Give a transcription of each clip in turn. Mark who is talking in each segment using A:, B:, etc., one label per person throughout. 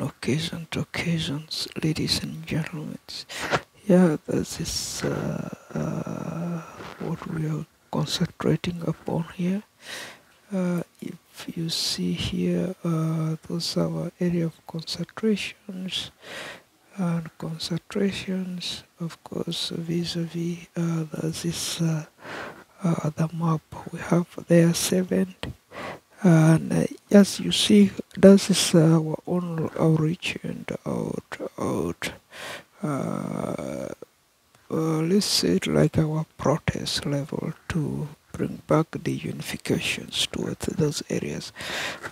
A: on occasion to occasions, ladies and gentlemen. Yeah, this is uh, uh, what we are concentrating upon here. Uh, if you see here, uh, those are our area of concentrations and concentrations, of course, vis-a-vis -vis, this uh, uh, the map we have there seven and uh, as you see this is our own outreach and out out. Uh, uh, let's say it like our protest level to bring back the unifications towards those areas.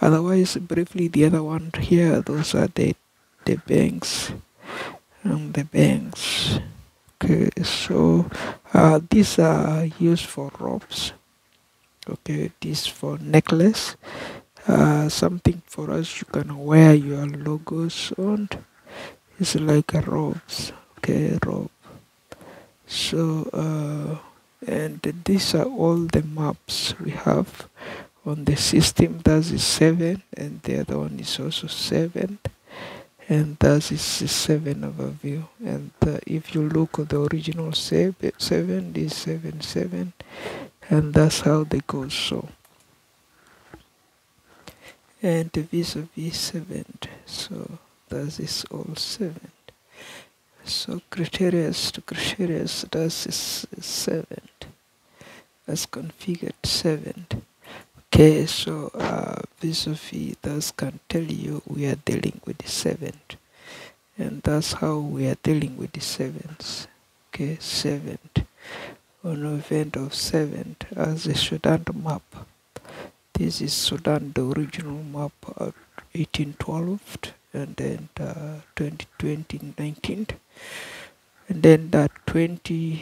A: Otherwise briefly the other one here those are the the banks and the banks. Okay so uh, these are used for ropes okay this for necklace uh, something for us you can wear your logos on. It's like a robes okay robe. So uh, and these are all the maps we have on the system. That is seven and the other one is also seven. And that is the seven overview. And uh, if you look at the original seven, seven is seven seven and that's how they go. So and vis-a-vis seven. So that is all seven? So criteria to criteria is seven? As configured seven. Okay so uh, vis-a-vis that can tell you we are dealing with the seven. And that's how we are dealing with the sevens. Okay seven. On event of 7th as a Sudan map. This is Sudan, the original map of 1812 and then uh, 2020 19th and then that 20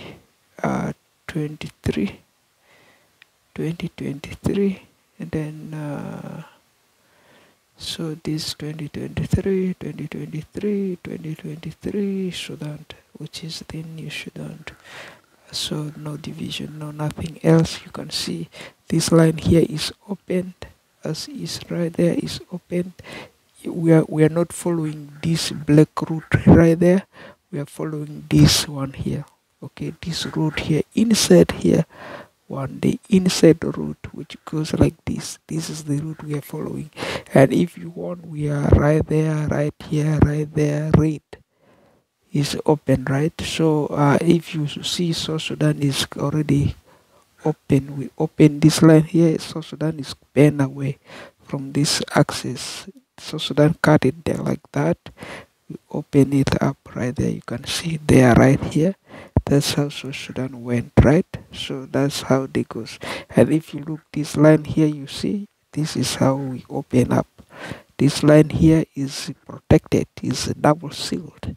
A: uh, 23 2023 and then uh, so this 2023 2023 2023 Sudan which is the new Sudan so no division no nothing else. You can see this line here is opened. As is right there is opened. We are we are not following this black route right there. We are following this one here. Okay this route here inside here one the inside route which goes like this. This is the route we are following. And if you want we are right there right here right there right is open right? So uh, if you see South Sudan is already open we open this line here South Sudan is bent away from this axis South Sudan cut it there like that. We open it up right there you can see there right here. That's how South Sudan went right? So that's how it goes and if you look this line here you see this is how we open up. This line here is protected is double sealed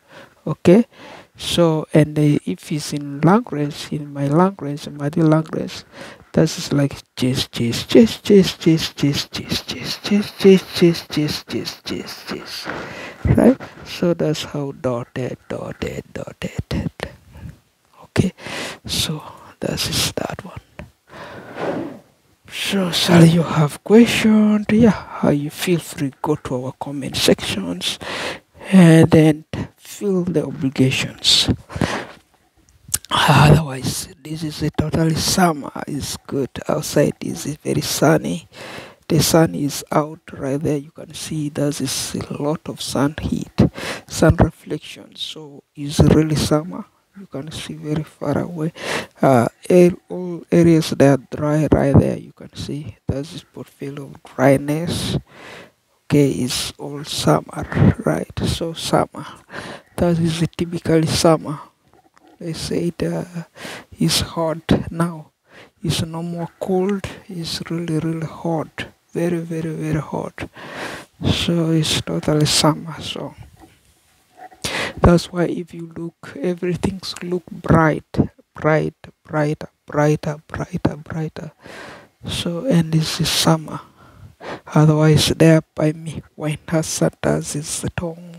A: okay so and uh, if it's in language in my language mother language this is like chase chase chase chase chase chase chase chase chase chase chase chase chase chase chase right so that's how dotted dotted dotted okay so that is that one so shall you have questions yeah how you feel free go to our comment sections and then fulfill the obligations. Otherwise, this is a totally summer. It's good outside. It's very sunny. The sun is out right there. You can see there's a lot of sun heat, sun reflection. So it's really summer. You can see very far away. Uh, all areas that are dry right there. You can see there's this portfolio of dryness okay is all summer right? So summer that is typically summer. They say it uh, is hot now. It's no more cold it's really really hot. Very very very hot. So it's totally summer so. That's why if you look, everything's look bright, bright, brighter, brighter, brighter, brighter. So, and this is summer. Otherwise, there by me, when Hassan does his tongue